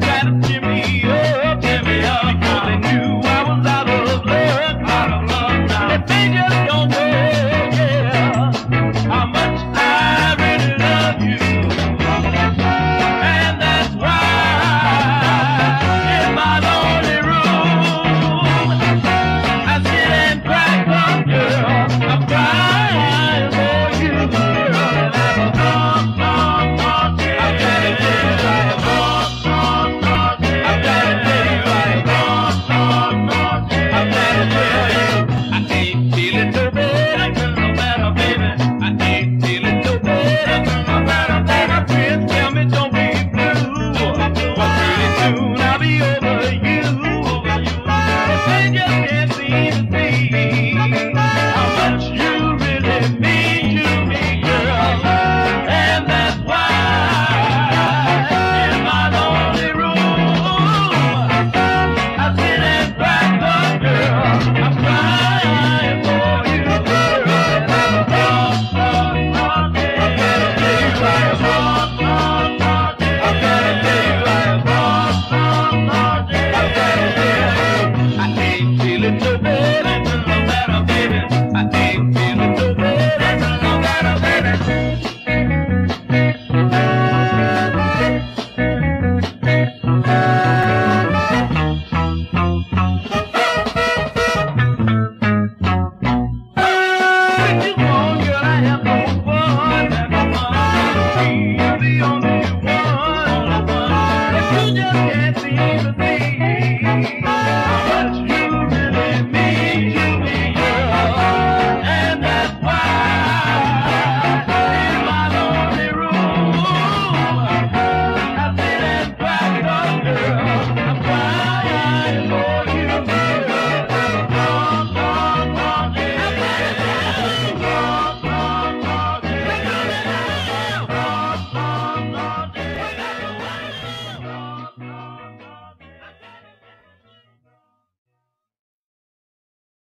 them kind you.